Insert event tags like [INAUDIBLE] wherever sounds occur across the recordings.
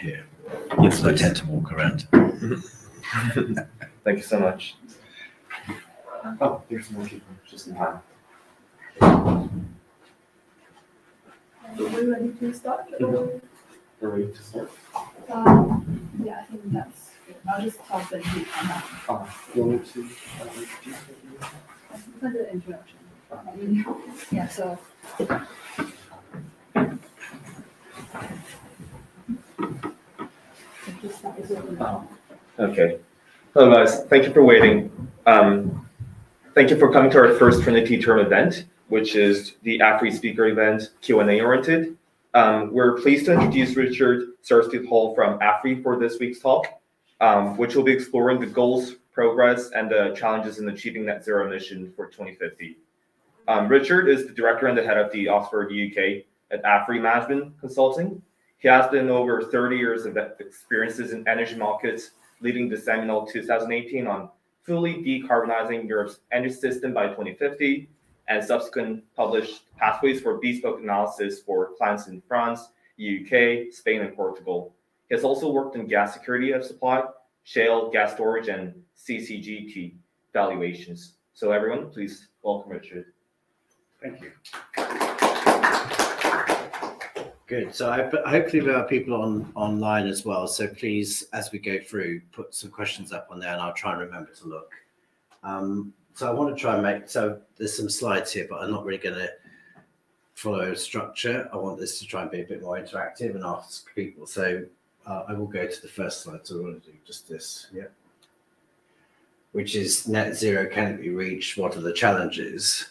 here. Yes, I tend to walk around. [LAUGHS] Thank you so much. Oh, there's more people, just in time. Are we ready to start? or- We're ready to start. Um, yeah, I think that's good. I'll just talk and do on that. Uh, you want me to, uh, introduce? I think I did the introduction. Um, Yeah, so. So Okay. Hello, guys. Thank you for waiting. Um, thank you for coming to our first Trinity Term event, which is the AFRY speaker event, Q&A oriented. Um, we're pleased to introduce Richard Sarsfield Hall from AFRY for this week's talk, um, which will be exploring the goals, progress, and the challenges in achieving net zero emission for 2050. Um, Richard is the director and the head of the Oxford UK at AFRY Management Consulting. He has been over 30 years of experiences in energy markets, leading the seminal 2018 on fully decarbonizing Europe's energy system by 2050, and subsequent published pathways for bespoke analysis for clients in France, UK, Spain, and Portugal. He has also worked in gas security of supply, shale gas storage, and CCGT valuations. So everyone, please welcome Richard. Thank you. Good. So I, hopefully there are people on online as well. So please, as we go through, put some questions up on there, and I'll try and remember to look. Um, so I want to try and make so there's some slides here, but I'm not really going to follow a structure. I want this to try and be a bit more interactive and ask people. So uh, I will go to the first slide. So I want to do just this. Yeah. Which is net zero. Can it be reached? What are the challenges?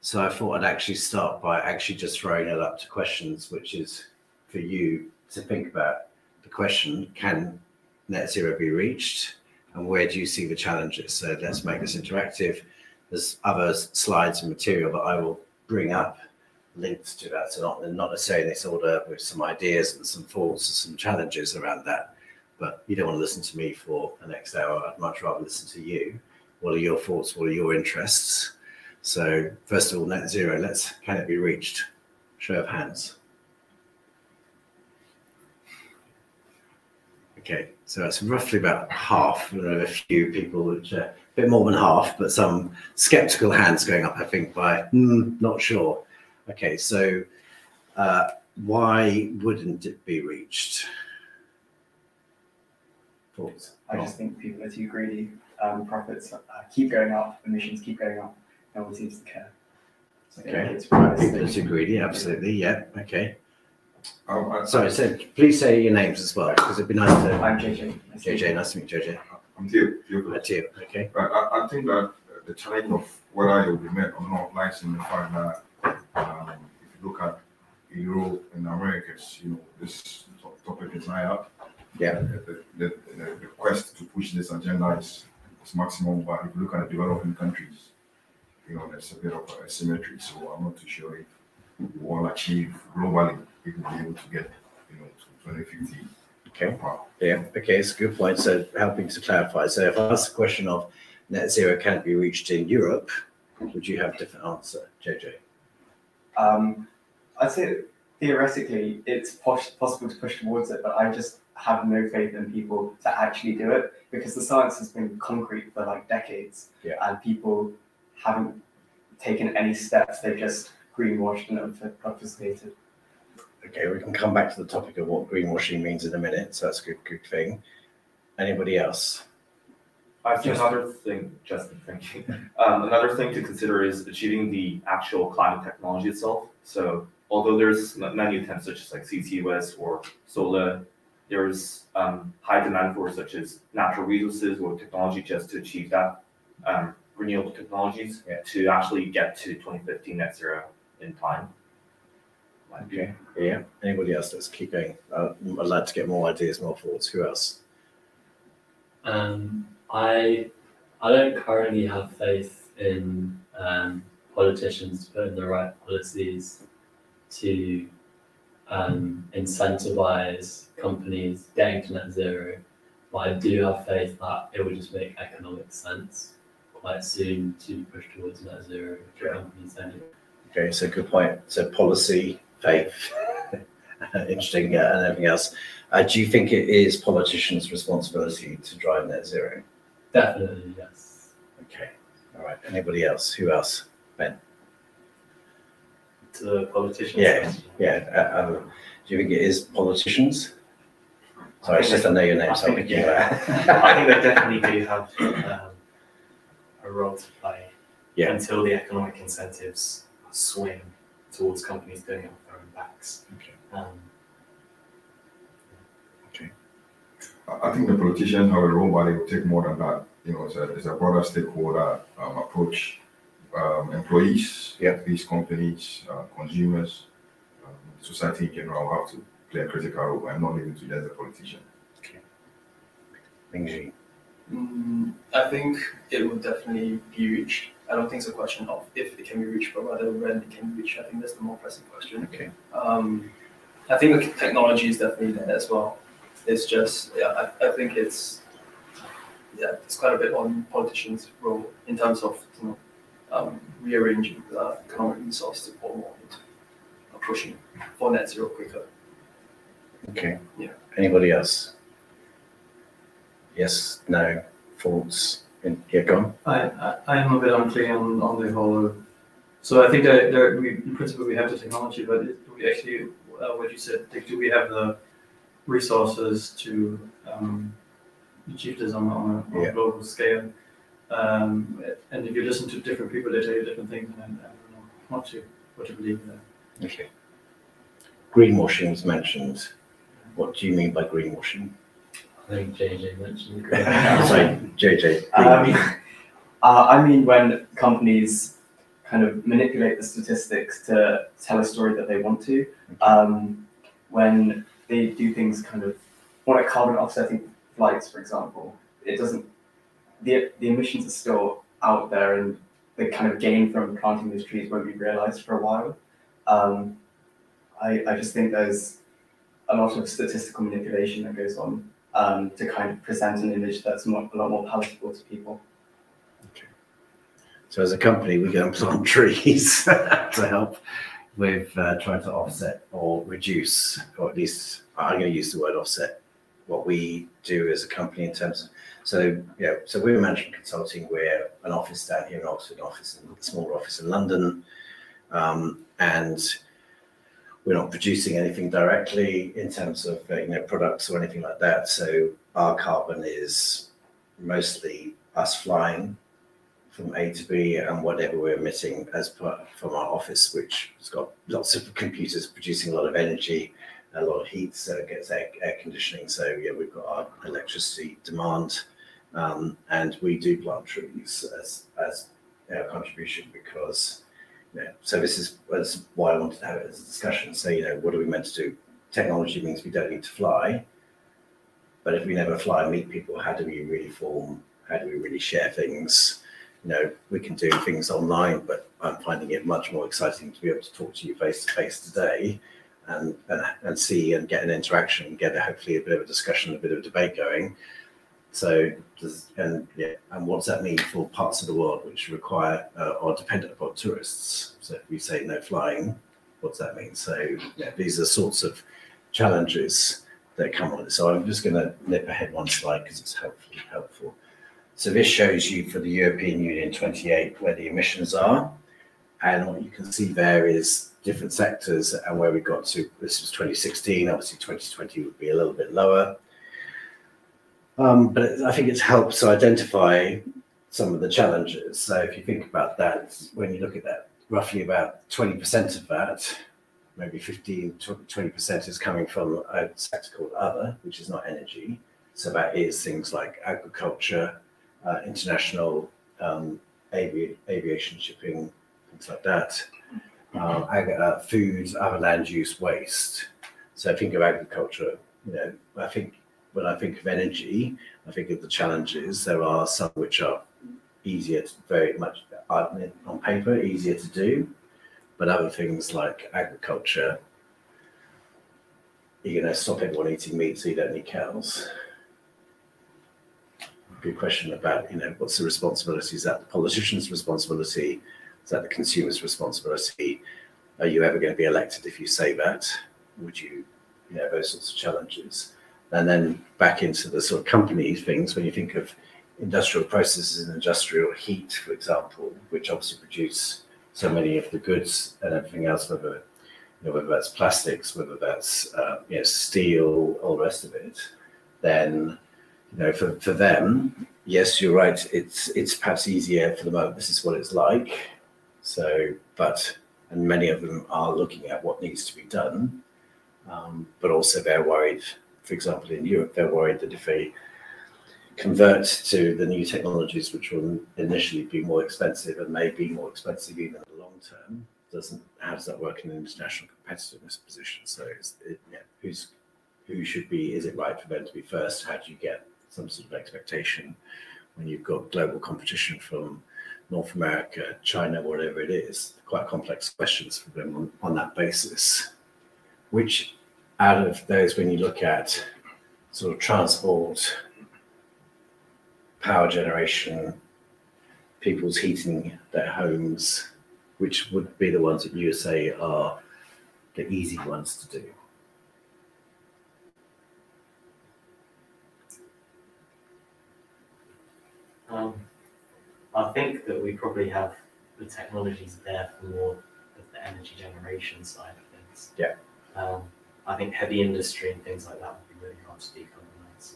So I thought I'd actually start by actually just throwing it up to questions, which is for you to think about the question, can net zero be reached? And where do you see the challenges? So let's make this interactive. There's other slides and material that I will bring up links to that. So not, not necessarily in this order with some ideas and some thoughts and some challenges around that. But you don't want to listen to me for the next hour. I'd much rather listen to you. What are your thoughts? What are your interests? So first of all, net zero, let's, can it be reached? Show of hands. Okay, so that's roughly about half. There are a few people which are a bit more than half, but some skeptical hands going up, I think, by mm, not sure. Okay, so uh, why wouldn't it be reached? Thoughts? I just think people are too greedy. Um, profits uh, keep going up, emissions keep going up. No one seems to care. So Okay. it's People realistic. are too greedy, absolutely, yeah, okay. Um, I- Sorry, so please say your names as well, because it'd be nice to, I'm JJ. Nice to meet JJ, you. nice to meet you, JJ. I'm Theo, Theo. That's you, okay? But I, I think that the challenge of whether it will be met or not lies in the fact that um, if you look at Europe and Americas, you know, this to- topic is high up. Yeah. The, the, the, the quest to push this agenda is, is maximum, but if you look at the developing countries, you know, there's a bit of asymmetry. So I'm not too sure if we will achieve globally, if we'll be able to get, you know, to 2050. Okay. Wow. Yeah, okay, it's a good point. So helping to clarify. So if I ask the question of net zero can it be reached in Europe, would you have a different answer, JJ? Um, I'd say theoretically it's pos- possible to push towards it, but I just have no faith in people to actually do it because the science has been concrete for like decades, Yeah. and people haven't taken any steps. They've just greenwashed and obfuscated. Okay, we can come back to the topic of what greenwashing means in a minute. So that's a good, good thing. Anybody else? I think another thing, Justin, thank you. Um, another thing to consider is achieving the actual climate technology itself. So although there's many attempts such as like CCUS or solar, there's um, high demand for such as natural resources or technology just to achieve that um, renewable technologies Yeah. to actually get to 2015 net zero in time. Okay, yeah. Anybody else? Let's keep going. Uh, I'd like to get more ideas, more thoughts. Who else? Um, I I don't currently have faith in um, politicians to put in the right policies to um, incentivize companies getting to net zero. But I do have faith that it would just make economic sense quite soon to push towards net zero for Yeah. companies anyway. Okay, so good point. So policy, faith, [LAUGHS] interesting uh, and everything else. Uh, do you think it is politicians' responsibility to drive net zero? Definitely, yes. Okay, all right. Anybody else? Who else? To the politicians. Yeah, yeah. Uh, um, do you think it is politicians? Sorry, it's just I know your name, I so I'm think, picking yeah. I think they definitely do have um, a role to play Yeah. until the economic incentives swing towards companies doing it off their own backs. Okay. Um, I I think the politicians have a role, but it will take more than that. You know, it's a, it's a broader stakeholder um, approach. Um, employees, Yeah. these companies, uh, consumers, um, society in general have to play a critical role. I'm not leaving to just the politician. Mingji. Mm, I think it will definitely be reached. I don't think it's a question of if it can be reached, but rather when it can be reached. I think that's the more pressing question. Okay. Um, I think the technology is definitely there as well. It's just, yeah, I, I think it's, yeah, it's quite a bit on politicians' role in terms of, you know, um, rearranging the economic resource to pour more into uh, pushing for net zero quicker. Okay. Yeah. Anybody else? Yes, no, thoughts? In, yeah, go on. I, I, am a bit unclear on, on the whole, so I think that there, we, in principle, we have the technology, but do we actually, uh, what you said, do we have the resources to, um, achieve this on, a- on a- on Yeah. a global scale? Um, and if you listen to different people, they tell you different things, and I, I don't know what to, what to believe there. Okay. Greenwashing was mentioned. What do you mean by greenwashing? I think JJ mentioned [LAUGHS] Sorry, JJ. Um, uh, I mean, when companies kind of manipulate the statistics to tell a story that they want to, um, when they do things kind of, when a carbon offsetting flights, for example, it doesn't, the, the emissions are still out there and the kind of gain from planting those trees won't be realized for a while. Um, I, I just think there's a lot of statistical manipulation that goes on um, to kind of present an image that's more, a lot more palatable to people. So as a company, we go and plant [LAUGHS] trees [LAUGHS] to help with uh, trying to offset or reduce, or at least I'm going to use the word offset, what we do as a company in terms of, so, yeah, so we're management consulting, we're an office down here in Oxford, office, in, a smaller office in London, um, and we're not producing anything directly in terms of, uh, you know, products or anything like that. So our carbon is mostly us flying from A to B and whatever we're emitting as per from our office, which has got lots of computers producing a lot of energy, a lot of heat, so it gets air, air conditioning. So yeah, we've got our electricity demand, um, and we do plant trees as as our contribution because know, so this is that's why I wanted to have it as a discussion. So you know, what are we meant to do? Technology means we don't need to fly, but if we never fly and meet people, how do we really form? How do we really share things? you know, we can do things online, but I'm finding it much more exciting to be able to talk to you face to face today and, and, and see and get an interaction, get a, hopefully a bit of a discussion, a bit of a debate going. So, does, and yeah, and what does that mean for parts of the world which require uh, or dependent upon tourists? So, if we say no flying, what does that mean? So, yeah, these are sorts of challenges that come on. So, I'm just going to nip ahead one slide because it's helpful. helpful. So this shows you for the European Union 28 where the emissions are. And what you can see there is different sectors and where we got to. This was 2016, obviously 2020 would be a little bit lower. Um, but I think it's helped to identify some of the challenges. So if you think about that, when you look at that, roughly about 20% of that, maybe 15, 20% is coming from a sector called other, which is not energy. So that is things like agriculture, uh, international um, avi- aviation shipping, things like that, ag- uh, foods, other land use, waste. So I think of agriculture, you know, I think when I think of energy, I think of the challenges. There are some which are easier to very much on paper, easier to do, but other things like agriculture, you're going to stop everyone eating meat so you don't need cows. Good question about you know what's the responsibility? Is that the politician's responsibility? Is that the consumer's responsibility? Are you ever going to be elected if you say that? Would you, you know, those sorts of challenges. And then back into the sort of company things, when you think of industrial processes and industrial heat, for example, which obviously produce so many of the goods and everything else, whether you know, whether that's plastics, whether that's uh, you know, steel, all the rest of it, then you know, for, for them, yes, you're right. It's it's perhaps easier for the moment. This is what it's like. So, but and many of them are looking at what needs to be done, um, but also they're worried. For example, in Europe, they're worried that if they convert to the new technologies, which will initially be more expensive and may be more expensive even in the long term, doesn't how does that work in an international competitiveness position? So, it, yeah, who's who should be? Is it right for them to be first? How do you get some sort of expectation when you've got global competition from North America, China, whatever it is? Quite complex questions for them on, on that basis. Which out of those, when you look at sort of transport, power generation, people's heating their homes, which would be the ones that you say are the easy ones to do? Um, I think that we probably have the technologies there for more of the energy generation side of things. Yeah. Um, I think heavy industry and things like that would be really hard to decarbonize.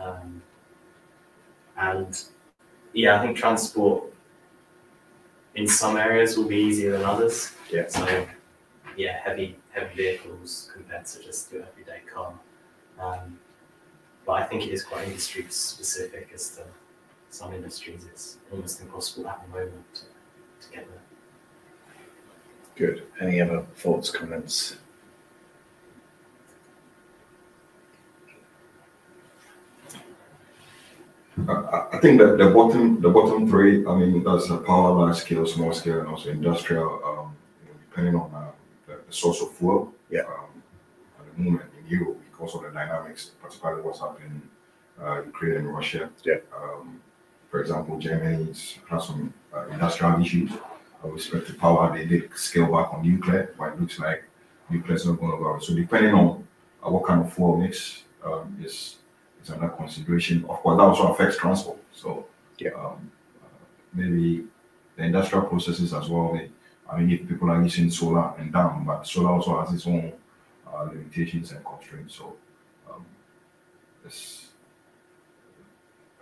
Um, and yeah, I think transport in some areas will be easier than others. Yeah. So yeah, heavy heavy vehicles compared to just your everyday car. Um, but I think it is quite industry specific as to some industries. It's almost impossible at the moment to, to get there. Good. Any other thoughts, comments? I, I think that the bottom, the bottom three, I mean, that's a power, large scale, small scale, and also industrial, um, you know, depending on uh, the, the source of fuel. Yeah. Um, at the moment in Europe, because of the dynamics, particularly what's happening uh, Ukraine and Russia. Yeah. Um, for example, Germany has some uh, industrial issues with respect to power. They did scale back on nuclear, but it looks like nuclear is not going to go. So depending on uh, what kind of fuel mix um, is under consideration. Of course, that also affects transport. So Yeah. um, uh, maybe the industrial processes as well. I mean, if people are using solar and down, but solar also has its own uh, limitations and constraints. So um, it's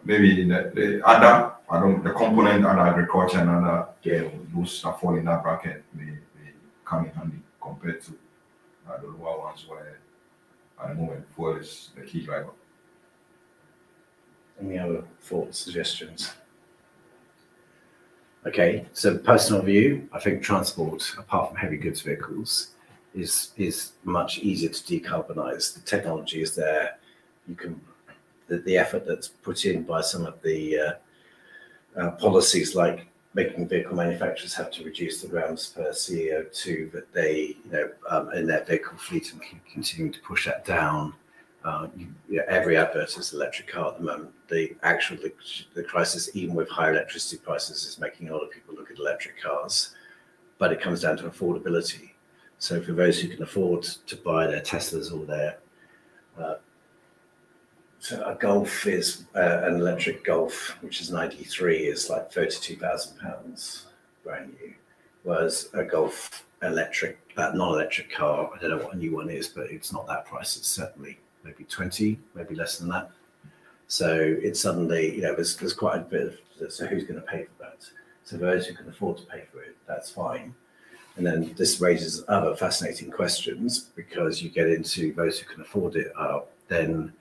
maybe the, the other, I don't, the component under agriculture and other, yeah, those that fall in that bracket may, may come in handy compared to uh, the lower ones where at the moment fuel is the key driver. Any other thoughts, suggestions? Okay, so personal view, I think transport, apart from heavy goods vehicles, is is much easier to decarbonize. The technology is there. You can the, the effort that's put in by some of the uh, uh, policies, like making vehicle manufacturers have to reduce the grams per CO2 that they, you know, um, in their vehicle fleet and continuing to push that down. Uh, you, every advert is electric car at the moment. The actual the, the crisis, even with higher electricity prices, is making a lot of people look at electric cars. But it comes down to affordability. So for those who can afford to buy their Teslas or their uh, so a Golf is uh, an electric Golf, which is 93, is like 32,000 pounds brand new. Whereas a Golf electric, uh, non-electric car, I don't know what a new one is, but it's not that price. It's certainly maybe 20, maybe less than that. So it's suddenly, you know, there's, there's quite a bit of, so who's going to pay for that? So those who can afford to pay for it, that's fine. And then this raises other fascinating questions because you get into those who can afford it are then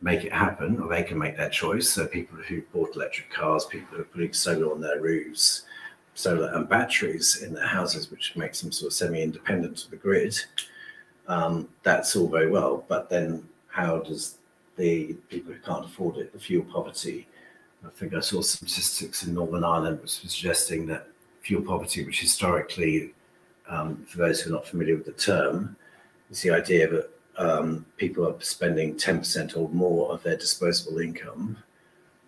make it happen, or they can make their choice. So people who bought electric cars, people who are putting solar on their roofs, solar and batteries in their houses, which makes them sort of semi-independent of the grid. Um, that's all very well, but then how does the people who can't afford it, the fuel poverty? I think I saw some statistics in Northern Ireland which was suggesting that fuel poverty, which historically, um, for those who are not familiar with the term, is the idea that um, people are spending 10% or more of their disposable income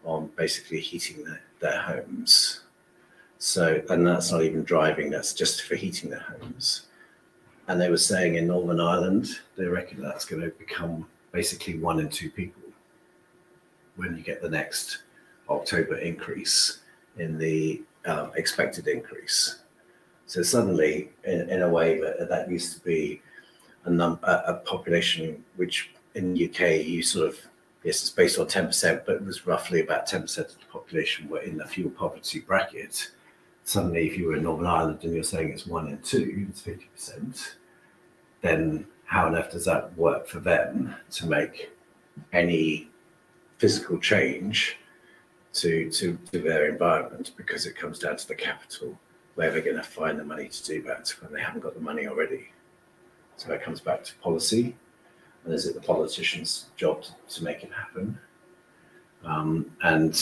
on basically heating their, their homes. So, and that's not even driving, that's just for heating their homes. and they were saying in Northern Ireland, they reckon that's going to become basically one in two people when you get the next October increase in the um, expected increase. So suddenly, in, in a way, that, that used to be a, num- a, population which in the UK you sort of yes, it's based on ten percent, but it was roughly about ten percent of the population were in the fuel poverty bracket. Suddenly, if you were in Northern Ireland and you're saying it's one in two, it's fifty percent, then how on earth does that work for them to make any physical change to to, to their environment because it comes down to the capital where they're going to find the money to do that when they haven't got the money already. So that comes back to policy, and is it the politician's job to, to make it happen? Um, and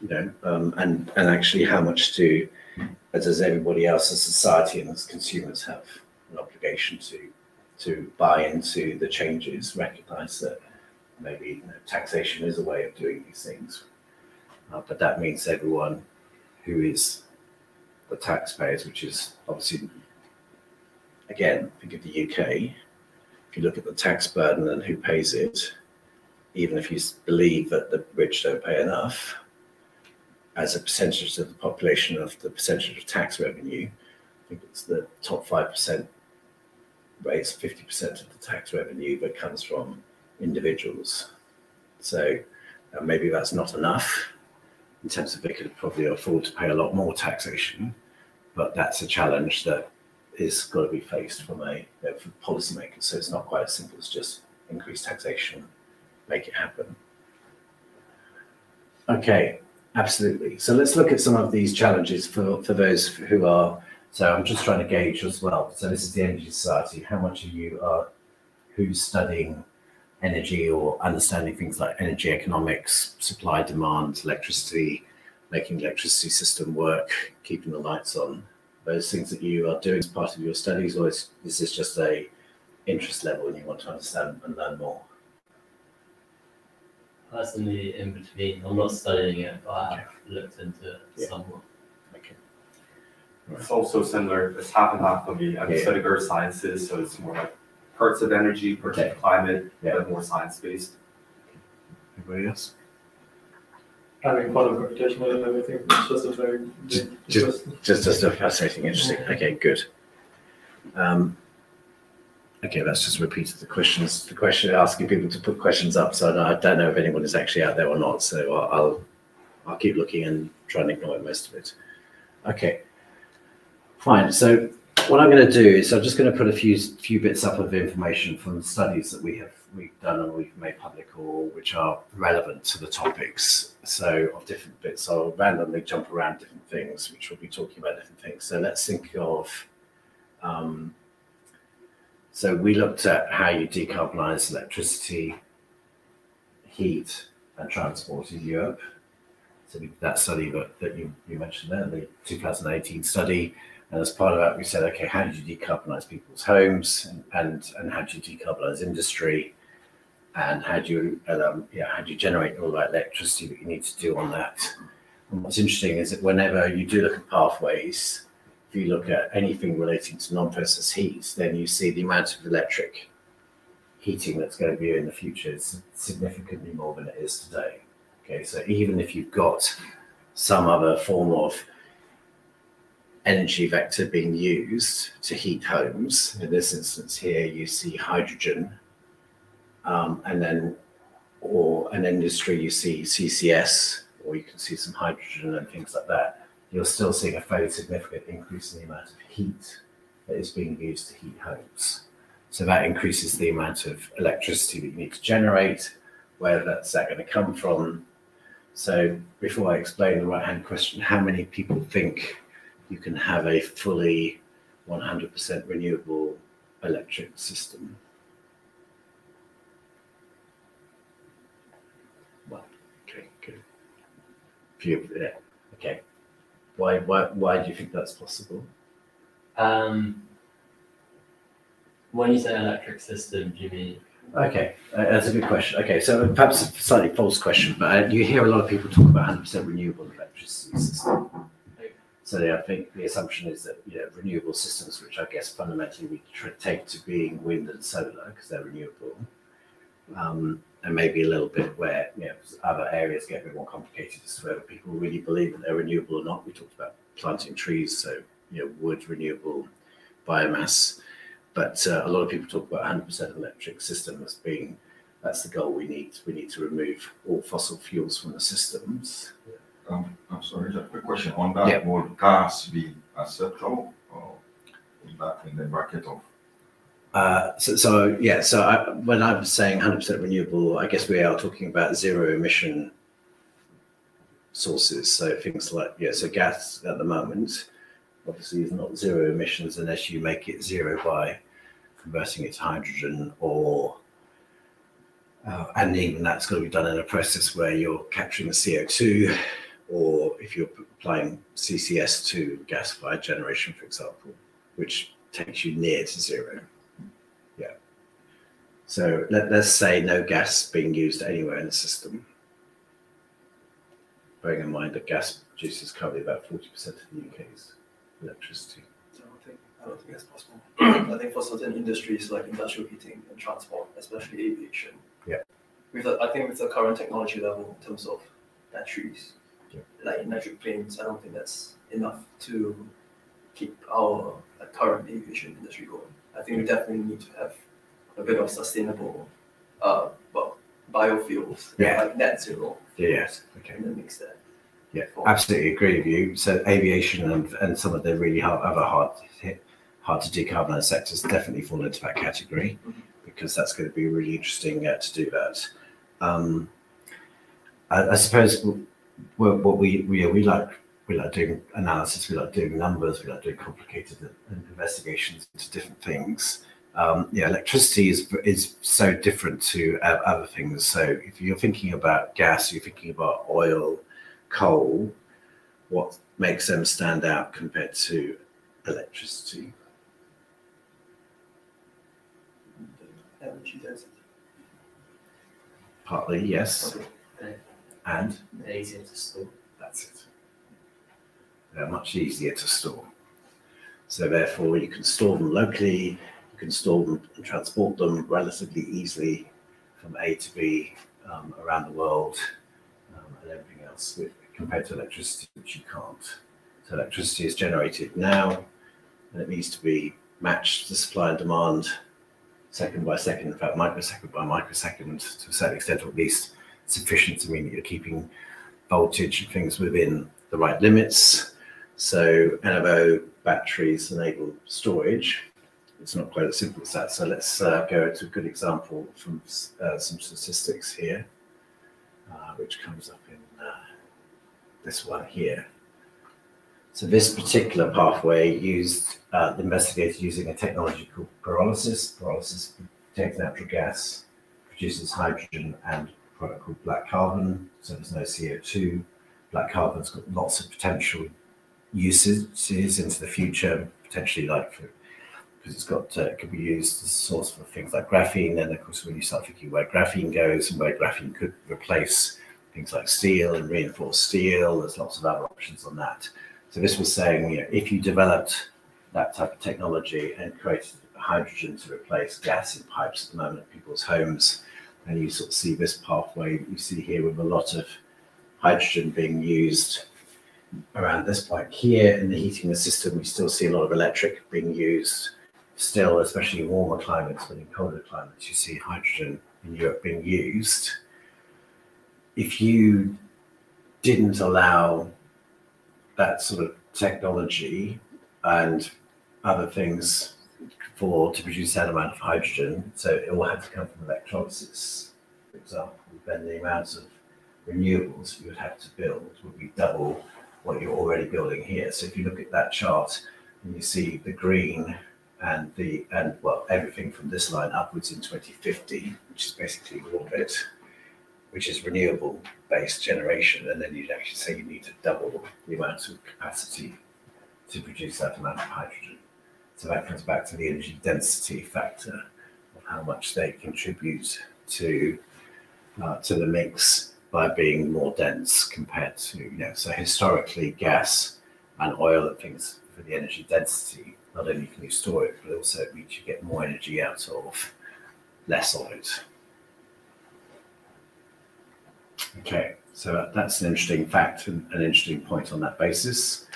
you know, um, and and actually, how much do does everybody else as society and as consumers have an obligation to to buy into the changes, recognise that maybe you know, taxation is a way of doing these things, uh, but that means everyone who is the taxpayers, which is obviously, again, think of the UK. If you look at the tax burden and who pays it, even if you believe that the rich don't pay enough, as a percentage of the population of the percentage of tax revenue, I think it's the top five percent raise fifty percent of the tax revenue that comes from individuals. So uh, maybe that's not enough in terms of they could probably afford to pay a lot more taxation, but that's a challenge that is got to be faced from a you know, policymakers. So it's not quite as simple as just increase taxation, make it happen. Okay, absolutely. So let's look at some of these challenges for, for those who are. So I'm just trying to gauge as well. So this is the Energy Society. How much of you are who's studying energy or understanding things like energy economics, supply, demand, electricity, making the electricity system work, keeping the lights on? Those things that you are doing as part of your studies, or is, is this just a interest level and you want to understand and learn more? Personally, in between, I'm not studying it, but I have looked into it Yeah. somewhat. Okay. It's also similar, it's half and half for me. I Yeah. study earth sciences, so it's more like parts of energy, parts Okay. of climate, Yeah. but more science based. Anybody else? I mean, part of computational and everything, it's just a very Just- just- Just, just a fascinating, interesting. Okay, good. Um, okay, that's just repeated the questions. The question asking people to put questions up. So I don't know if anyone is actually out there or not. So I'll, I'll, I'll keep looking and try and ignore most of it. Okay, fine. So what I'm going to do is I'm just going to put a few few bits up of information from studies that we have we've done and we've made public or which are relevant to the topics. So of different bits, I'll randomly jump around different things, which we'll be talking about different things. So let's think of. Um, so we looked at how you decarbonize electricity, heat, and transport in Europe. So that study that, that you, you mentioned there, the 2018 study, and as part of that, we said, okay, how do you decarbonize people's homes, and and, how do you decarbonize industry, and how do you um, yeah how do you generate all that electricity that you need to do on that? And what's interesting is that whenever you do look at pathways, if you look at anything relating to non-process heat, then you see the amount of electric heating that's going to be in the future is significantly more than it is today. Okay, so even if you've got some other form of energy vector being used to heat homes, in this instance here, you see hydrogen, um, and then, or an industry, you see CCS, or you can see some hydrogen and things like that. You're still seeing a fairly significant increase in the amount of heat that is being used to heat homes. So that increases the amount of electricity that you need to generate, where that's that going to come from. So before I explain the right hand question, how many people think you can have a fully 100% renewable electric system? Well, okay, good. Few, yeah, okay. Why, why, why do you think that's possible? Um, when you say electric system, do you mean Okay, uh, that's a good question. Okay, so perhaps a slightly false question, but uh, you hear a lot of people talk about 100% renewable electricity system. So I think the assumption is that you know renewable systems, which I guess fundamentally we take to being wind and solar because they're renewable, um, and maybe a little bit where you know other areas get a bit more complicated as to whether people really believe that they're renewable or not. We talked about planting trees, so you know wood renewable, biomass, but uh, a lot of people talk about 100% electric system as being that's the goal we need. We need to remove all fossil fuels from the systems. Um, I'm sorry, just a quick question on that. Yeah. Would gas be acceptable or in that in the bracket of? Uh, so, so yeah, so I, when I'm saying 100% renewable, I guess we are talking about zero emission sources. So things like yeah, so gas at the moment obviously is not zero emissions unless you make it zero by converting it to hydrogen or uh, and even that's got to be done in a process where you're capturing the CO2 or if you're applying CCS to gas-fired generation, for example, which takes you near to zero. Yeah. So let, let's say no gas being used anywhere in the system. Bearing in mind that gas produces currently about 40% of the UK's electricity. I don't think, I don't think that's possible. [CLEARS THROAT] I think for certain industries like industrial heating and transport, especially aviation. Yeah. With the, I think with the current technology level in terms of batteries. Like electric planes, I don't think that's enough to keep our like, current aviation industry going. I think we definitely need to have a bit of sustainable, uh, well, biofuels, Yeah. like net zero, Yeah, yes. Okay. and then mix that. Yeah, absolutely agree with you. So aviation and, and some of the really hard, other hard hit, hard to decarbonize sectors definitely fall into that category because that's going to be really interesting uh, to do that. Um, I, I suppose w- w- what we we we like we like doing analysis, we like doing numbers, we like doing complicated investigations into different things. Um, yeah, electricity is is so different to uh, other things. So if you're thinking about gas, you're thinking about oil, coal, what makes them stand out compared to electricity? Energy density. Partly, yes. And They're easier to store. that's it. They're much easier to store. So therefore, you can store them locally, you can store them and transport them relatively easily from A to B um, around the world um, and everything else with, compared to electricity, which you can't. So electricity is generated now and it needs to be matched to supply and demand second by second, in fact, microsecond by microsecond to a certain extent, or at least sufficient to mean that you're keeping voltage and things within the right limits. So NMO batteries enable storage. It's not quite as simple as that. So let's uh, go to a good example from uh, some statistics here, uh, which comes up in uh, this one here. So this particular pathway used uh, investigated using a technology called pyrolysis. Pyrolysis takes natural gas, produces hydrogen and product called black carbon. So there's no CO2. Black carbon's got lots of potential uses into the future, potentially like for because it's got uh, it could be used as a source for things like graphene. Then of course when you start thinking where graphene goes and where graphene could replace things like steel and reinforced steel, there's lots of other options on that. So this was saying, you know, if you developed that type of technology and created hydrogen to replace gas in pipes at the moment at people's homes, and you sort of see this pathway you see here with a lot of hydrogen being used around this point here in the heating the system. We still see a lot of electric being used still, especially in warmer climates, but in colder climates, you see hydrogen in Europe being used. If you didn't allow that sort of technology and other things for to produce that amount of hydrogen. So it all had to come from electrolysis, for example. Then the amount of renewables you would have to build would be double what you're already building here. So if you look at that chart and you see the green and the and well everything from this line upwards in 2050, which is basically all of it, which is renewable based generation, and then you'd actually say you need to double the amount of capacity to produce that amount of hydrogen. So that comes back to the energy density factor of how much they contribute to uh, to the mix by being more dense compared to you know. So historically, gas and oil and things for the energy density, not only can you store it, but also it means you get more energy out of less of it. Okay, so that's an interesting fact and an interesting point on that basis.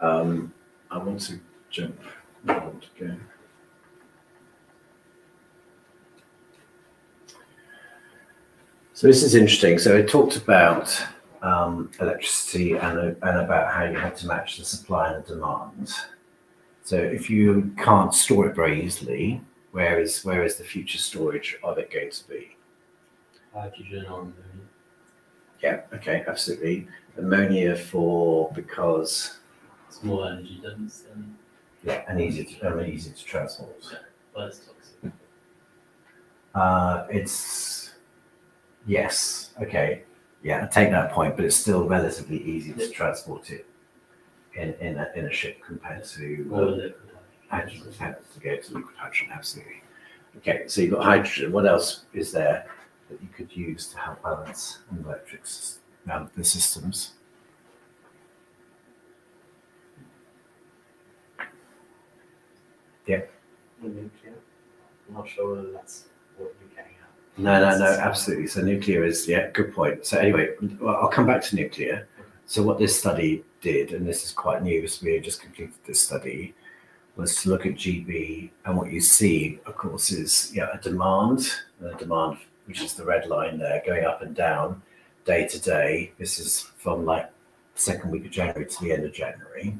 Um, I want to jump. Want. So this is interesting. So it talked about um, electricity and, and about how you had to match the supply and the demand. So if you can't store it very easily, where is where is the future storage of it going to be? Hydrogen or ammonia. Yeah, okay, absolutely. Ammonia for because It's more energy dense than yeah, and easy to and easy to transport. but it's toxic. Uh, it's yes, okay, yeah, I take that point, but it's still relatively easy to transport it in in a, in a ship compared to Or uh, liquid hydrogen to go to liquid hydrogen, absolutely. Okay, so you've got hydrogen. What else is there that you could use to help balance an electric sys- um, the systems? Nuclear. I'm not sure whether that's what you're getting at. No, no, no, absolutely. So nuclear is, yeah, good point. So anyway, well, I'll come back to nuclear. So what this study did, and this is quite new, so we just completed this study, was to look at GB, and what you see, of course, is yeah, a demand, a demand, which is the red line there, going up and down day to day. This is from like second week of January to the end of January.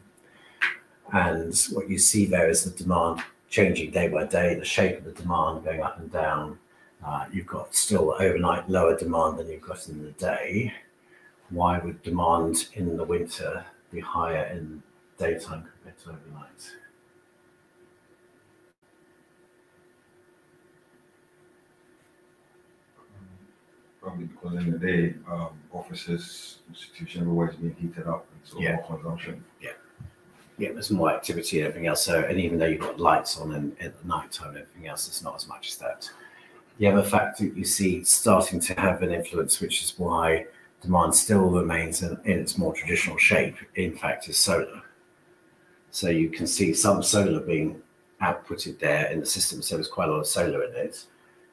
And what you see there is the demand changing day by day, the shape of the demand going up and down. Uh, you've got still overnight lower demand than you've got in the day. Why would demand in the winter be higher in daytime compared to overnight? Probably because in the day, um, offices, institutions, everywhere is being heated up, and so Yeah. more consumption. Yeah, there's more activity and everything else. So, and even though you've got lights on in, at night time, and everything else it's not as much as that. The other factor you see starting to have an influence, which is why demand still remains in, in its more traditional shape, in fact, is solar. So you can see some solar being outputted there in the system. So there's quite a lot of solar in it.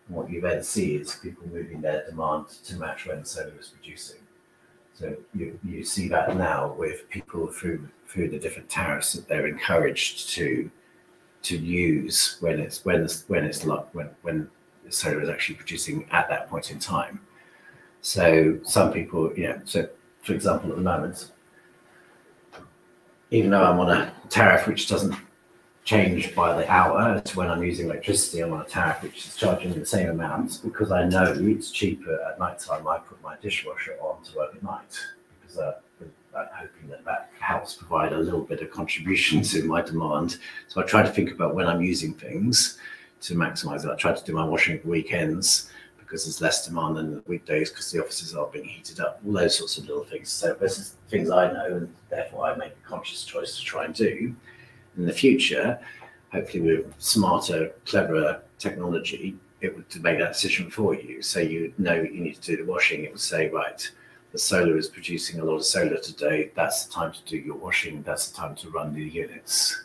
And what you then see is people moving their demand to match when the solar is producing. So you, you see that now with people through through the different tariffs that they're encouraged to to use when it's when it's when it's when when the solar is actually producing at that point in time. So some people, you know, so for example, at the moment, even though I'm on a tariff which doesn't change by the hour to when I'm using electricity, on a tariff which is charging the same amount because I know it's cheaper at night time. I put my dishwasher on to work at night because uh, I'm hoping that that helps provide a little bit of contribution to my demand. So I try to think about when I'm using things to maximize it. I try to do my washing weekends because there's less demand than the weekdays because the offices are being heated up. All those sorts of little things. So this is things I know, and therefore I make a conscious choice to try and do. In the future, hopefully with smarter, cleverer technology, it would make that decision for you. So you know you need to do the washing. It would say, right, the solar is producing a lot of solar today. That's the time to do your washing. That's the time to run the units.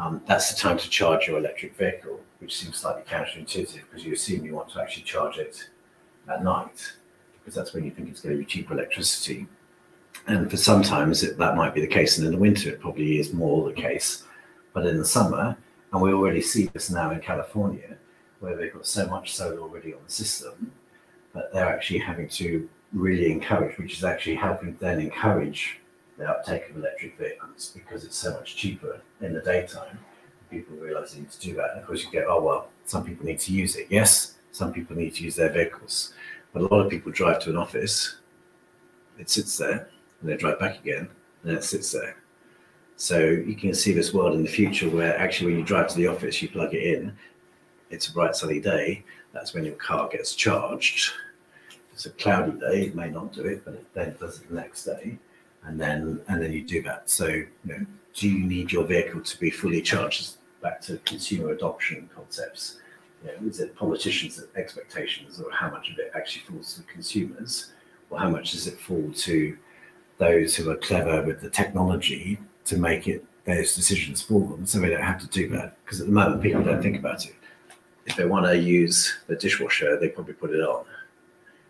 Um, that's the time to charge your electric vehicle, which seems slightly counterintuitive because you assume you want to actually charge it at night because that's when you think it's going to be cheaper electricity. And for sometimes it, that might be the case, and in the winter it probably is more the case. But in the summer, and we already see this now in California, where they've got so much solar already on the system that they're actually having to really encourage, which is actually helping then encourage the uptake of electric vehicles because it's so much cheaper in the daytime. People realize they need to do that. And of course, you get, oh, well, some people need to use it. Yes, some people need to use their vehicles. But a lot of people drive to an office, it sits there, and they drive back again, and it sits there. So you can see this world in the future where actually when you drive to the office, you plug it in, it's a bright sunny day, that's when your car gets charged. It's a cloudy day, it may not do it, but it then does it the next day. And then and then you do that. So you know, do you need your vehicle to be fully charged? Back to consumer adoption concepts. You know, is it politicians' expectations or how much of it actually falls to consumers? Or how much does it fall to those who are clever with the technology to make it those decisions for them so they don't have to do that. Because at the moment, people don't think about it. If they want to use the dishwasher, they probably put it on.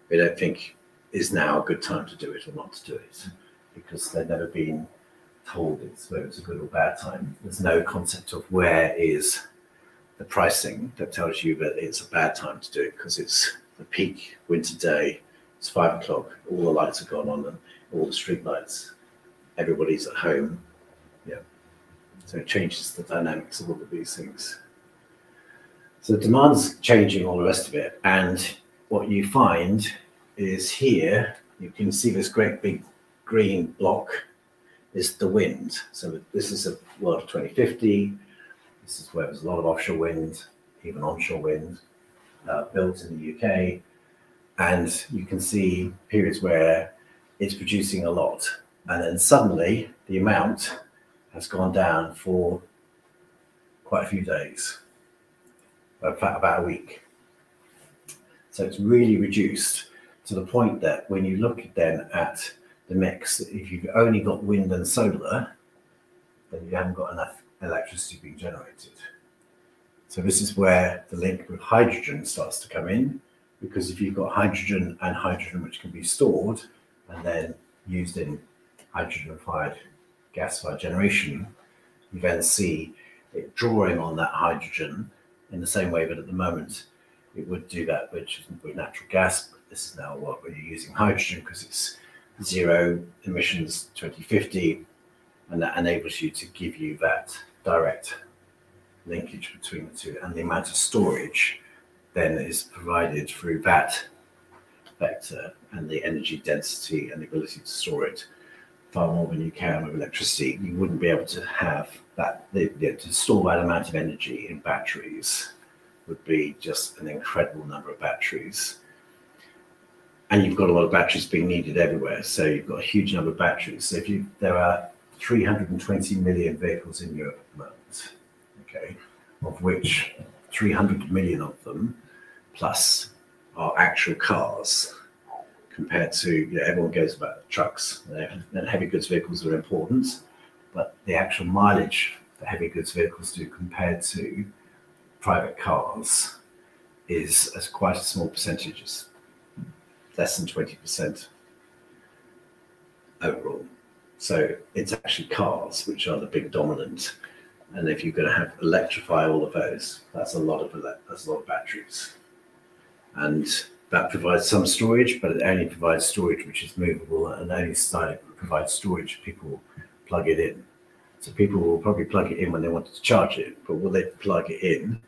They don't think is now a good time to do it or not to do it because they've never been told it's whether it's a good or bad time. There's no concept of where is the pricing that tells you that it's a bad time to do it because it's the peak winter day. It's five o'clock. All the lights are gone on and all the street lights. Everybody's at home. So it changes the dynamics of all of these things. So demand's changing all the rest of it. And what you find is here, you can see this great big green block is the wind. So this is a world of 2050. This is where there's a lot of offshore wind, even onshore wind, uh, built in the UK. And you can see periods where it's producing a lot. And then suddenly the amount has gone down for quite a few days, about a week. So it's really reduced to the point that when you look then at the mix, if you've only got wind and solar, then you haven't got enough electricity being generated. So this is where the link with hydrogen starts to come in, because if you've got hydrogen and hydrogen which can be stored and then used in hydrogen-fired gas-fired generation, you then see it drawing on that hydrogen in the same way that at the moment it would do that with, with natural gas. But this is now what we're using hydrogen because it's zero emissions 2050, and that enables you to give you that direct linkage between the two. And the amount of storage then is provided through that vector and the energy density and the ability to store it far more than you can with electricity. You wouldn't be able to have that, the, the, to store that amount of energy in batteries would be just an incredible number of batteries. And you've got a lot of batteries being needed everywhere. So you've got a huge number of batteries. So if you, there are 320 million vehicles in Europe at the moment, okay, of which 300 million of them plus are actual cars compared to you know, everyone goes about trucks and heavy goods vehicles are important, but the actual mileage that heavy goods vehicles do compared to private cars is as quite a small percentage, it's less than 20% overall. So it's actually cars which are the big dominant. And if you're going to have electrify all of those, that's a lot of that's a lot of batteries. And that provides some storage, but it only provides storage which is movable and only starting to provide storage people plug it in. So people will probably plug it in when they want to charge it, but will they plug it in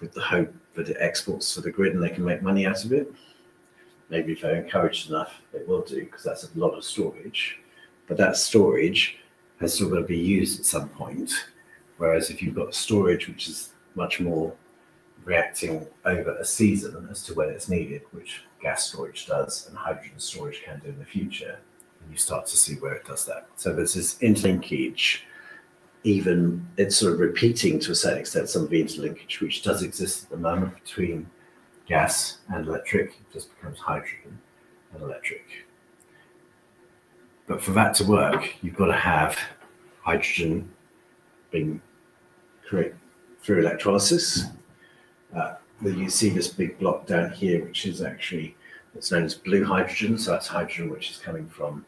with the hope that it exports to the grid and they can make money out of it? Maybe if they're encouraged enough, they will do because that's a lot of storage. But that storage has still got to be used at some point. Whereas if you've got storage which is much more reacting over a season as to when it's needed, which gas storage does and hydrogen storage can do in the future. And you start to see where it does that. So there's this interlinkage, even it's sort of repeating to a certain extent some of the interlinkage which does exist at the moment between gas and electric. It just becomes hydrogen and electric. But for that to work, you've got to have hydrogen being created through electrolysis uh, you see this big block down here, which is actually it's known as blue hydrogen. So that's hydrogen which is coming from